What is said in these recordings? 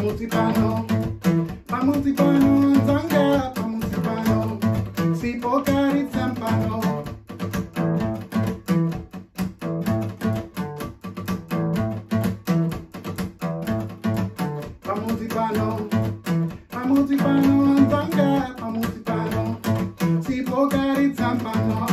pamusibano pamusibano nzanga pamusibano sipokari tsambano pamusibano pamusibano nzanga pamusibano sipokari tsambano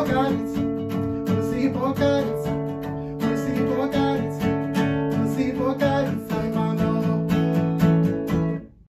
Okay.